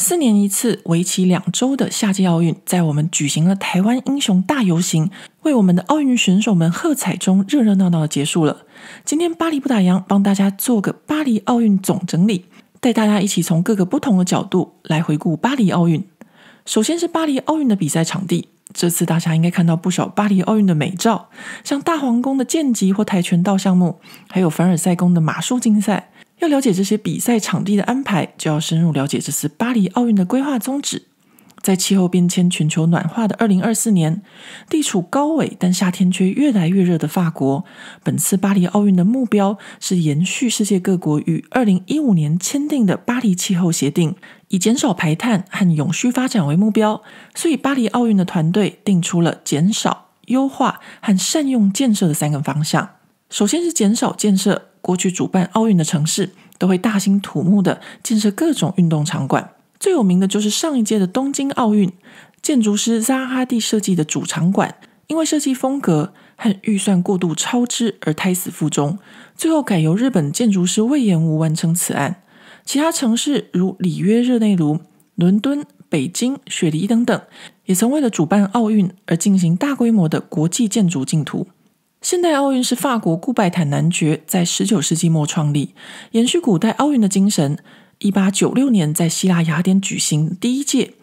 四年一次、为期两周的夏季奥运，在我们举行了台湾英雄大游行，为我们的奥运选手们喝彩中，热热闹闹的结束了。今天巴黎不打烊，帮大家做个巴黎奥运总整理，带大家一起从各个不同的角度来回顾巴黎奥运。首先是巴黎奥运的比赛场地，这次大家应该看到不少巴黎奥运的美照，像大皇宫的剑击或跆拳道项目，还有凡尔赛宫的马术竞赛。要了解这些比赛场地的安排，就要深入了解这次巴黎奥运的规划宗旨。在气候变迁、全球暖化的二零二四年，地处高纬但夏天却越来越热的法国，本次巴黎奥运的目标是延续世界各国于二零一五年签订的巴黎气候协定，以减少排碳和永续发展为目标。所以，巴黎奥运的团队定出了减少、优化和善用建设的三个方向。首先是减少建设。过去主办奥运的城市都会大兴土木的建设各种运动场馆，最有名的就是上一届的东京奥运，建筑师扎哈蒂设计的主场馆，因为设计风格和预算过度超支而胎死腹中，最后改由日本建筑师魏延吾完成此案。其他城市如里约热内卢、伦敦、北京、雪梨等等，也曾为了主办奥运而进行大规模的国际建筑竞图。现代奥运是法国顾拜坦男爵在十九世纪末创立，延续古代奥运的精神。一八九六年在希腊雅典举行第一届，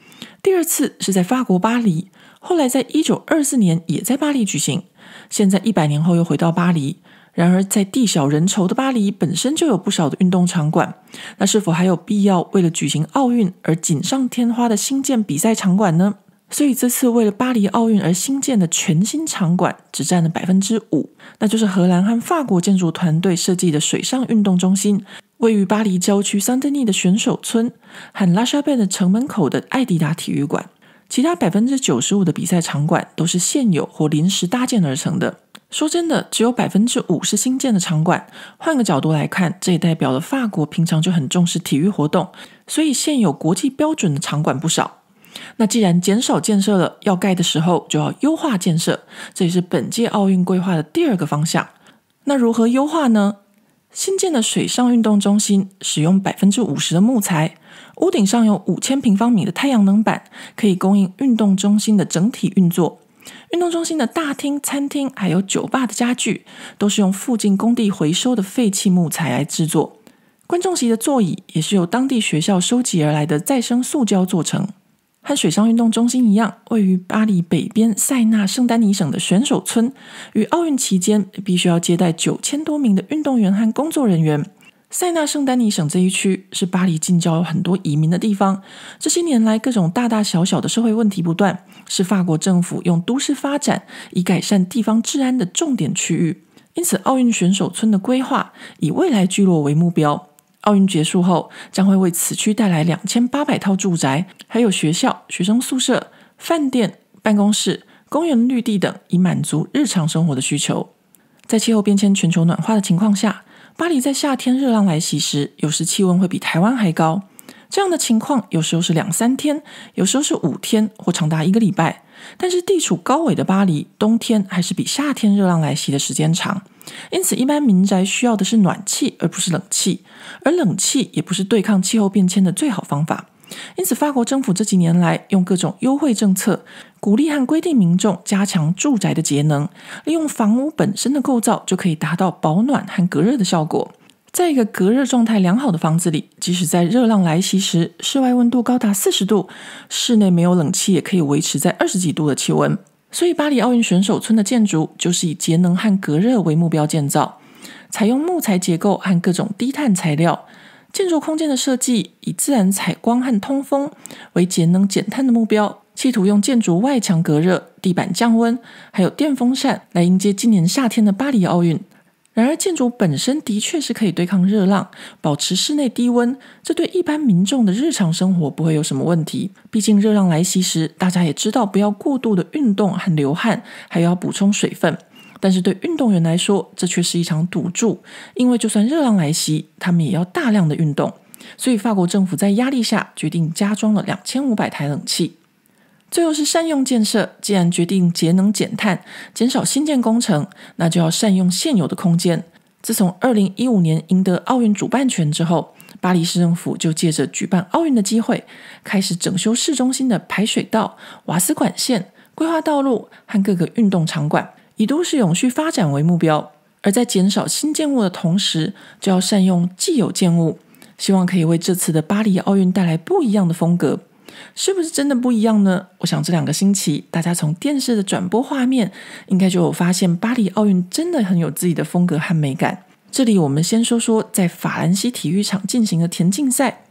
第二次是在法国巴黎，后来在一九二四年也在巴黎举行。现在一百年后又回到巴黎。然而，在地小人稠的巴黎本身就有不少的运动场馆，那是否还有必要为了举行奥运而锦上添花的新建比赛场馆呢？所以这次为了巴黎奥运而新建的全新场馆只占了百分之五，那就是荷兰和法国建筑团队设计的水上运动中心，位于巴黎郊区桑德尼的选手村和拉沙贝的城门口的艾迪达体育馆。其他百分之九十五的比赛场馆都是现有或临时搭建而成的。说真的，只有百分之五是新建的场馆。换个角度来看，这也代表了法国平常就很重视体育活动，所以现有国际标准的场馆不少。那既然减少建设了，要盖的时候就要优化建设，这也是本届奥运规划的第二个方向。那如何优化呢？新建的水上运动中心使用百分之五十的木材，屋顶上有五千平方米的太阳能板，可以供应运动中心的整体运作。运动中心的大厅、餐厅还有酒吧的家具，都是用附近工地回收的废弃木材来制作。观众席的座椅也是由当地学校收集而来的再生塑胶做成。和水上运动中心一样，位于巴黎北边塞纳圣丹尼省的选手村，与奥运期间必须要接待九千多名的运动员和工作人员。塞纳圣丹尼省这一区是巴黎近郊有很多移民的地方，这些年来各种大大小小的社会问题不断，是法国政府用都市发展以改善地方治安的重点区域。因此，奥运选手村的规划以未来聚落为目标。奥运结束后，将会为此区带来两千八百套住宅，还有学校、学生宿舍、饭店、办公室、公园绿地等，以满足日常生活的需求。在气候变迁、全球暖化的情况下，巴黎在夏天热浪来袭时，有时气温会比台湾还高。这样的情况有时候是两三天，有时候是五天，或长达一个礼拜。但是地处高纬的巴黎，冬天还是比夏天热浪来袭的时间长。因此，一般民宅需要的是暖气，而不是冷气。而冷气也不是对抗气候变迁的最好方法。因此，法国政府这几年来用各种优惠政策，鼓励和规定民众加强住宅的节能，利用房屋本身的构造就可以达到保暖和隔热的效果。在一个隔热状态良好的房子里，即使在热浪来袭时，室外温度高达四十度，室内没有冷气也可以维持在二十几度的气温。所以，巴黎奥运选手村的建筑就是以节能和隔热为目标建造，采用木材结构和各种低碳材料。建筑空间的设计以自然采光和通风为节能减碳的目标，企图用建筑外墙隔热、地板降温，还有电风扇来迎接今年夏天的巴黎奥运。然而，建筑本身的确是可以对抗热浪，保持室内低温，这对一般民众的日常生活不会有什么问题。毕竟，热浪来袭时，大家也知道不要过度的运动和流汗，还要补充水分。但是，对运动员来说，这却是一场赌注，因为就算热浪来袭，他们也要大量的运动。所以，法国政府在压力下决定加装了两千五百台冷气。最后是善用建设。既然决定节能减碳、减少新建工程，那就要善用现有的空间。自从二零一五年赢得奥运主办权之后，巴黎市政府就借着举办奥运的机会，开始整修市中心的排水道、瓦斯管线，规划道路和各个运动场馆，以都市永续发展为目标。而在减少新建物的同时，就要善用既有建物，希望可以为这次的巴黎奥运带来不一样的风格。是不是真的不一样呢？我想这两个星期，大家从电视的转播画面，应该就有发现，巴黎奥运真的很有自己的风格和美感。这里我们先说说在法兰西体育场进行的田径赛。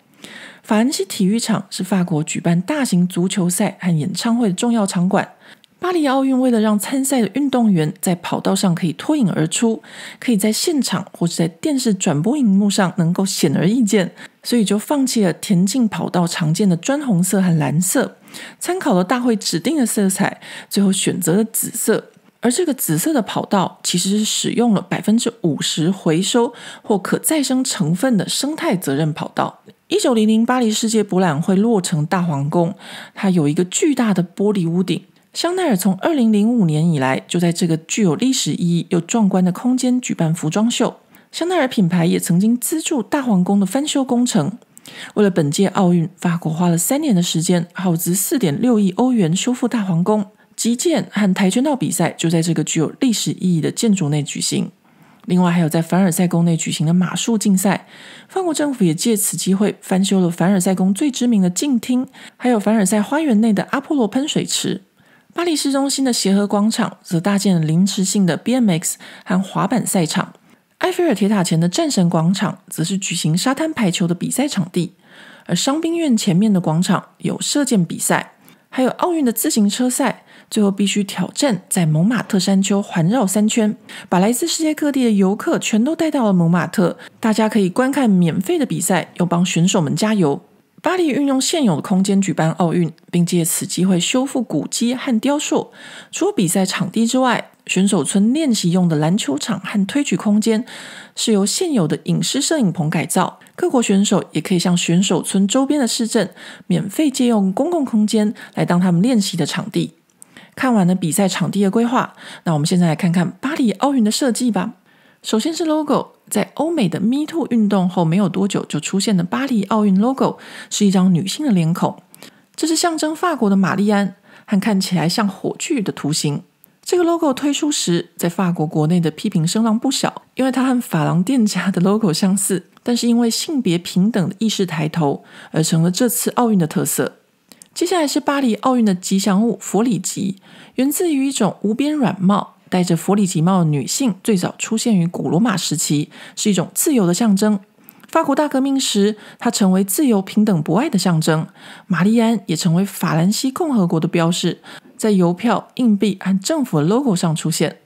法兰西体育场是法国举办大型足球赛和演唱会的重要场馆。巴黎奥运为了让参赛的运动员在跑道上可以脱颖而出，可以在现场或者在电视转播荧幕上能够显而易见，所以就放弃了田径跑道常见的砖红色和蓝色，参考了大会指定的色彩，最后选择了紫色。而这个紫色的跑道其实是使用了百分之五十回收或可再生成分的生态责任跑道。一九零零巴黎世界博览会落成大皇宫，它有一个巨大的玻璃屋顶。香奈儿从二零零五年以来就在这个具有历史意义又壮观的空间举办服装秀。香奈儿品牌也曾经资助大皇宫的翻修工程。为了本届奥运，法国花了三年的时间，耗资四点六亿欧元修复大皇宫。击剑和跆拳道比赛就在这个具有历史意义的建筑内举行。另外，还有在凡尔赛宫内举行的马术竞赛。法国政府也借此机会翻修了凡尔赛宫最知名的镜厅，还有凡尔赛花园内的阿波罗喷水池。巴黎市中心的协和广场则搭建了临时性的 BMX 和滑板赛场，埃菲尔铁塔前的战神广场则是举行沙滩排球的比赛场地，而伤兵院前面的广场有射箭比赛，还有奥运的自行车赛，最后必须挑战在蒙马特山丘环绕三圈，把来自世界各地的游客全都带到了蒙马特，大家可以观看免费的比赛，又帮选手们加油。巴黎运用现有的空间举办奥运，并借此机会修复古迹和雕塑。除了比赛场地之外，选手村练习用的篮球场和推举空间是由现有的影视摄影棚改造。各国选手也可以向选手村周边的市镇免费借用公共空间来当他们练习的场地。看完了比赛场地的规划，那我们现在来看看巴黎奥运的设计吧。首先是 logo。在欧美的 Me Too 运动后没有多久，就出现的巴黎奥运 logo 是一张女性的脸孔，这是象征法国的玛丽安和看起来像火炬的图形。这个 logo 推出时，在法国国内的批评声浪不小，因为它和法郎店家的 logo 相似，但是因为性别平等的意识抬头，而成了这次奥运的特色。接下来是巴黎奥运的吉祥物佛里吉，源自于一种无边软帽。戴着佛里吉帽的女性最早出现于古罗马时期，是一种自由的象征。法国大革命时，它成为自由、平等、博爱的象征。玛丽安也成为法兰西共和国的标志，在邮票、硬币和政府的 logo 上出现。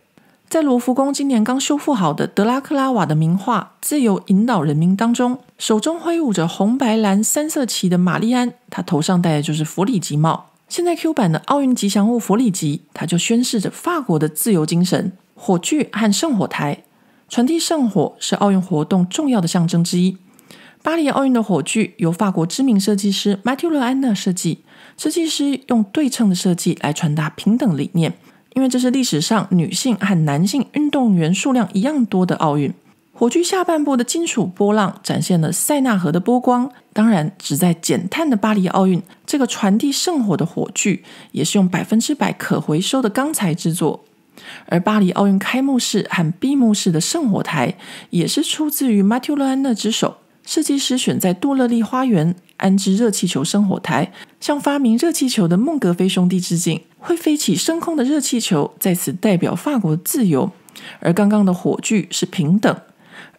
在罗浮宫今年刚修复好的德拉克拉瓦的名画《自由引导人民》当中，手中挥舞着红、白、蓝三色旗的玛丽安，她头上戴的就是佛里吉帽。现在 Q 版的奥运吉祥物佛里吉，它就宣示着法国的自由精神。火炬和圣火台传递圣火是奥运活动重要的象征之一。巴黎奥运的火炬由法国知名设计师马蒂勒安娜设计，设计师用对称的设计来传达平等理念，因为这是历史上女性和男性运动员数量一样多的奥运。火炬下半部的金属波浪展现了塞纳河的波光。当然，只在减碳的巴黎奥运，这个传递圣火的火炬也是用百分之百可回收的钢材制作。而巴黎奥运开幕式和闭幕式的圣火台也是出自于马蒂勒安娜之手。设计师选在杜勒利花园安置热气球生火台，向发明热气球的孟格菲兄弟致敬。会飞起升空的热气球在此代表法国自由，而刚刚的火炬是平等。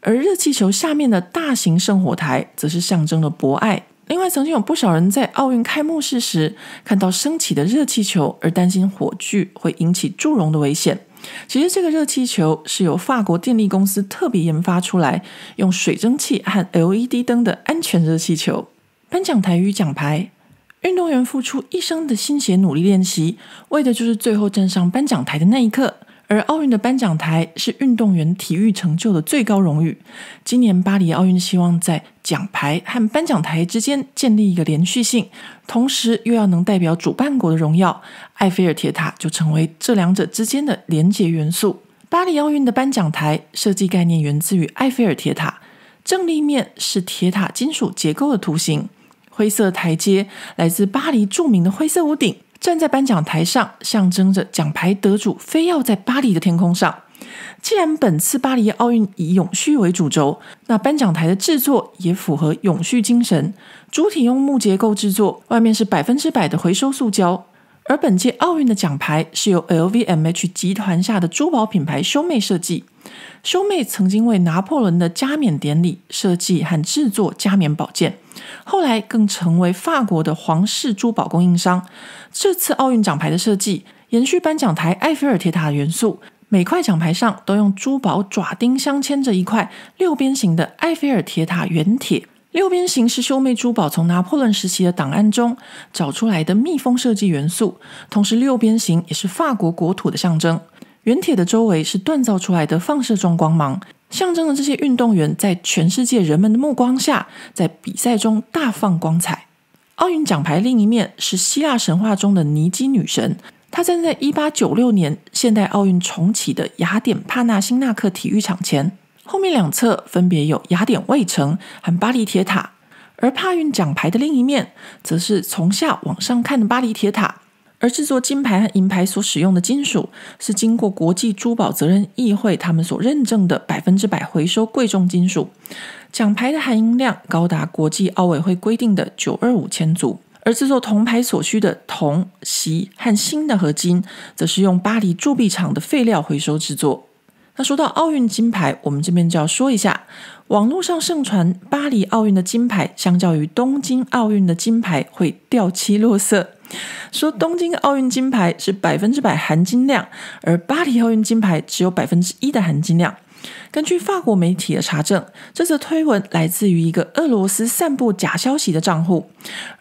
而热气球下面的大型圣火台，则是象征了博爱。另外，曾经有不少人在奥运开幕式时看到升起的热气球，而担心火炬会引起祝融的危险。其实，这个热气球是由法国电力公司特别研发出来，用水蒸气和 LED 灯的安全热气球。颁奖台与奖牌，运动员付出一生的心血努力练习，为的就是最后站上颁奖台的那一刻。而奥运的颁奖台是运动员体育成就的最高荣誉。今年巴黎奥运希望在奖牌和颁奖台之间建立一个连续性，同时又要能代表主办国的荣耀。埃菲尔铁塔就成为这两者之间的连结元素。巴黎奥运的颁奖台设计概念源自于埃菲尔铁塔，正立面是铁塔金属结构的图形，灰色台阶来自巴黎著名的灰色屋顶。站在颁奖台上，象征着奖牌得主非要在巴黎的天空上。既然本次巴黎奥运以永续为主轴，那颁奖台的制作也符合永续精神。主体用木结构制作，外面是百分之百的回收塑胶。而本届奥运的奖牌是由 LVMH 集团下的珠宝品牌修妹设计。修妹曾经为拿破仑的加冕典礼设计和制作加冕宝剑，后来更成为法国的皇室珠宝供应商。这次奥运奖牌的设计延续颁奖台埃菲尔铁塔的元素，每块奖牌上都用珠宝爪钉镶嵌着一块六边形的埃菲尔铁塔圆铁。六边形是修妹珠宝从拿破仑时期的档案中找出来的密封设计元素，同时六边形也是法国国土的象征。圆铁的周围是锻造出来的放射状光芒，象征着这些运动员在全世界人们的目光下，在比赛中大放光彩。奥运奖牌另一面是希腊神话中的尼基女神，她站在一八九六年现代奥运重启的雅典帕纳辛纳克体育场前，后面两侧分别有雅典卫城和巴黎铁塔，而帕运奖牌的另一面则是从下往上看的巴黎铁塔。而制作金牌和银牌所使用的金属是经过国际珠宝责任议会他们所认证的百分之百回收贵重金属。奖牌的含银量高达国际奥委会规定的九二五千足，而制作铜牌所需的铜、锡和锌的合金，则是用巴黎铸币厂的废料回收制作。那说到奥运金牌，我们这边就要说一下，网络上盛传巴黎奥运的金牌相较于东京奥运的金牌会掉漆落色。说东京奥运金牌是百分之百含金量，而巴黎奥运金牌只有百分之一的含金量。根据法国媒体的查证，这则推文来自于一个俄罗斯散布假消息的账户，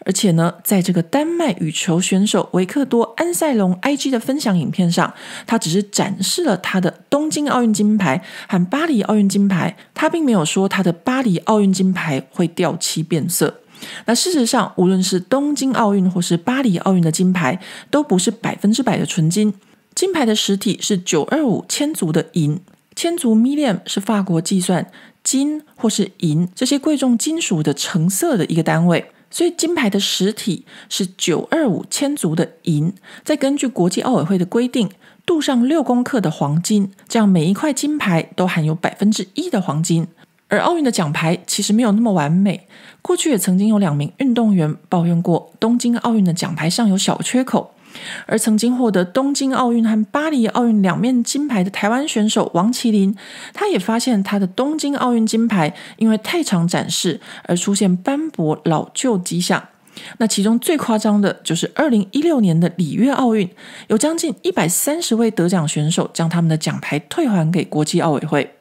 而且呢，在这个丹麦羽球选手维克多安塞隆 IG 的分享影片上，他只是展示了他的东京奥运金牌和巴黎奥运金牌，他并没有说他的巴黎奥运金牌会掉漆变色。那事实上，无论是东京奥运或是巴黎奥运的金牌，都不是百分之百的纯金。金牌的实体是九二五千足的银，千足 milium 是法国计算金或是银这些贵重金属的成色的一个单位，所以金牌的实体是九二五千足的银，再根据国际奥委会的规定，镀上六公克的黄金，这样每一块金牌都含有百分之一的黄金。而奥运的奖牌其实没有那么完美。过去也曾经有两名运动员抱怨过东京奥运的奖牌上有小缺口。而曾经获得东京奥运和巴黎奥运两面金牌的台湾选手王麒麟，他也发现他的东京奥运金牌因为太常展示而出现斑驳老旧迹象。那其中最夸张的就是二零一六年的里约奥运，有将近一百三十位得奖选手将他们的奖牌退还给国际奥委会。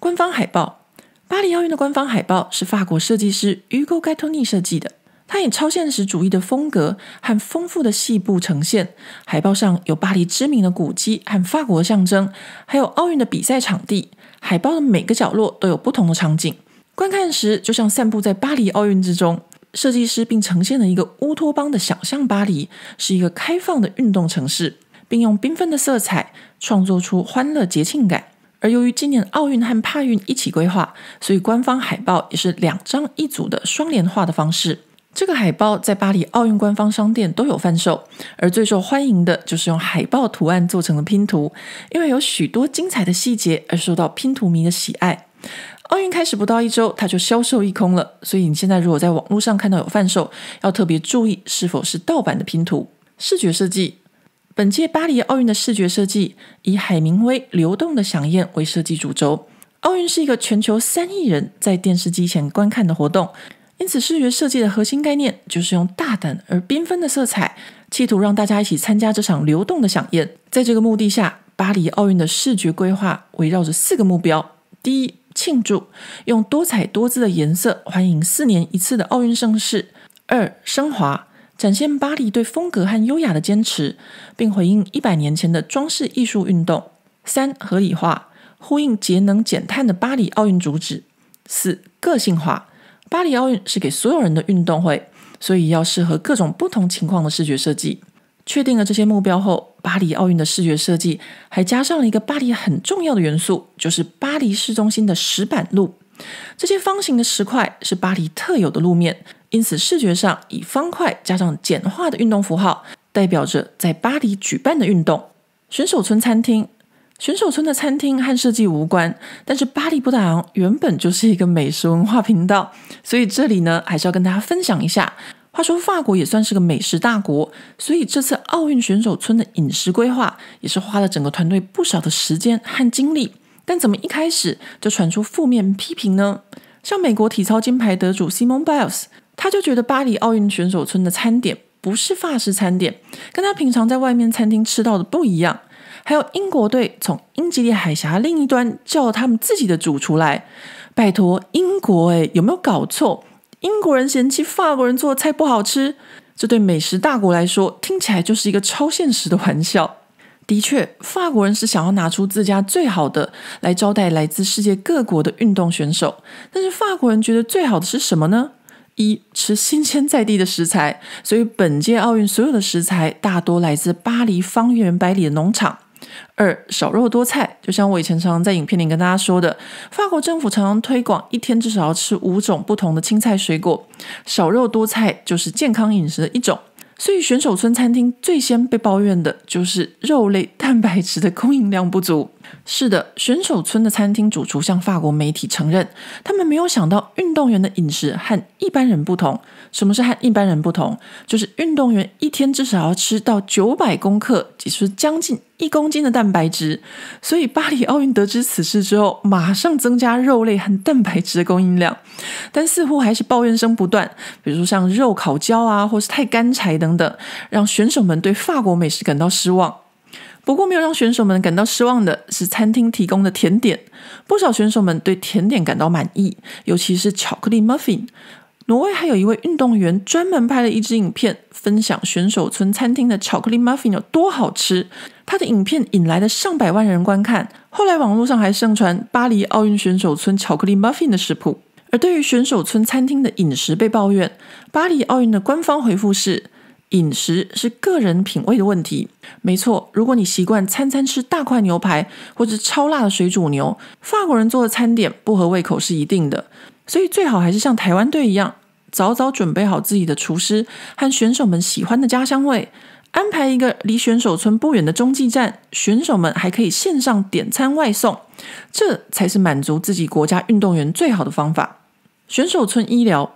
官方海报。巴黎奥运的官方海报是法国设计师 Ugo Gattoni 设计的，他以超现实主义的风格和丰富的细部呈现。海报上有巴黎知名的古迹和法国的象征，还有奥运的比赛场地。海报的每个角落都有不同的场景，观看时就像散步在巴黎奥运之中。设计师并呈现了一个乌托邦的想象，巴黎是一个开放的运动城市，并用缤纷的色彩创作出欢乐节庆感。而由于今年奥运和帕运一起规划，所以官方海报也是两张一组的双联画的方式。这个海报在巴黎奥运官方商店都有贩售，而最受欢迎的就是用海报图案做成的拼图，因为有许多精彩的细节而受到拼图迷的喜爱。奥运开始不到一周，它就销售一空了，所以你现在如果在网络上看到有贩售，要特别注意是否是盗版的拼图。视觉设计。本届巴黎奥运的视觉设计以海明威《流动的响宴》为设计主轴。奥运是一个全球三亿人在电视机前观看的活动，因此视觉设计的核心概念就是用大胆而缤纷的色彩，企图让大家一起参加这场流动的响宴。在这个目的下，巴黎奥运的视觉规划围绕着四个目标：第一，庆祝，用多彩多姿的颜色欢迎四年一次的奥运盛事；二，升华。展现巴黎对风格和优雅的坚持，并回应一百年前的装饰艺术运动。三、合理化，呼应节能减碳的巴黎奥运主旨。四、个性化，巴黎奥运是给所有人的运动会，所以要适合各种不同情况的视觉设计。确定了这些目标后，巴黎奥运的视觉设计还加上了一个巴黎很重要的元素，就是巴黎市中心的石板路。这些方形的石块是巴黎特有的路面，因此视觉上以方块加上简化的运动符号，代表着在巴黎举办的运动。选手村餐厅，选手村的餐厅和设计无关，但是巴黎布达昂原本就是一个美食文化频道，所以这里呢还是要跟大家分享一下。话说法国也算是个美食大国，所以这次奥运选手村的饮食规划也是花了整个团队不少的时间和精力。但怎么一开始就传出负面批评呢？像美国体操金牌得主 Simon Biles，他就觉得巴黎奥运选手村的餐点不是法式餐点，跟他平常在外面餐厅吃到的不一样。还有英国队从英吉利海峡另一端叫他们自己的主厨来，拜托英国诶，有没有搞错？英国人嫌弃法国人做的菜不好吃，这对美食大国来说听起来就是一个超现实的玩笑。的确，法国人是想要拿出自家最好的来招待来自世界各国的运动选手，但是法国人觉得最好的是什么呢？一吃新鲜在地的食材，所以本届奥运所有的食材大多来自巴黎方圆百里的农场。二少肉多菜，就像我以前常常在影片里跟大家说的，法国政府常常推广一天至少要吃五种不同的青菜水果，少肉多菜就是健康饮食的一种。所以选手村餐厅最先被抱怨的就是肉类蛋白质的供应量不足。是的，选手村的餐厅主厨向法国媒体承认，他们没有想到运动员的饮食和一般人不同。什么是和一般人不同？就是运动员一天至少要吃到九百公克，也就是将近一公斤的蛋白质。所以巴黎奥运得知此事之后，马上增加肉类和蛋白质的供应量。但似乎还是抱怨声不断，比如说像肉烤焦啊，或是太干柴等等，让选手们对法国美食感到失望。不过，没有让选手们感到失望的是餐厅提供的甜点。不少选手们对甜点感到满意，尤其是巧克力 muffin。挪威还有一位运动员专门拍了一支影片，分享选手村餐厅的巧克力 muffin 有多好吃。他的影片引来了上百万人观看。后来网络上还盛传巴黎奥运选手村巧克力 muffin 的食谱。而对于选手村餐厅的饮食被抱怨，巴黎奥运的官方回复是。饮食是个人品味的问题，没错。如果你习惯餐餐吃大块牛排或者超辣的水煮牛，法国人做的餐点不合胃口是一定的。所以最好还是像台湾队一样，早早准备好自己的厨师和选手们喜欢的家乡味，安排一个离选手村不远的中继站，选手们还可以线上点餐外送，这才是满足自己国家运动员最好的方法。选手村医疗。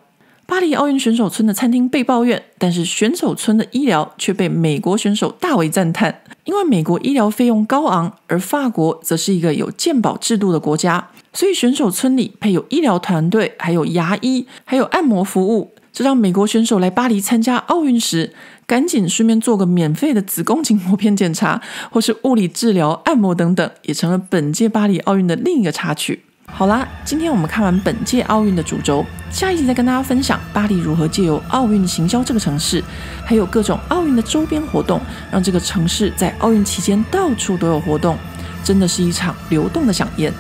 巴黎奥运选手村的餐厅被抱怨，但是选手村的医疗却被美国选手大为赞叹。因为美国医疗费用高昂，而法国则是一个有健保制度的国家，所以选手村里配有医疗团队，还有牙医，还有按摩服务，这让美国选手来巴黎参加奥运时，赶紧顺便做个免费的子宫颈膜片检查，或是物理治疗、按摩等等，也成了本届巴黎奥运的另一个插曲。好啦，今天我们看完本届奥运的主轴，下一集再跟大家分享巴黎如何借由奥运行销这个城市，还有各种奥运的周边活动，让这个城市在奥运期间到处都有活动，真的是一场流动的飨宴。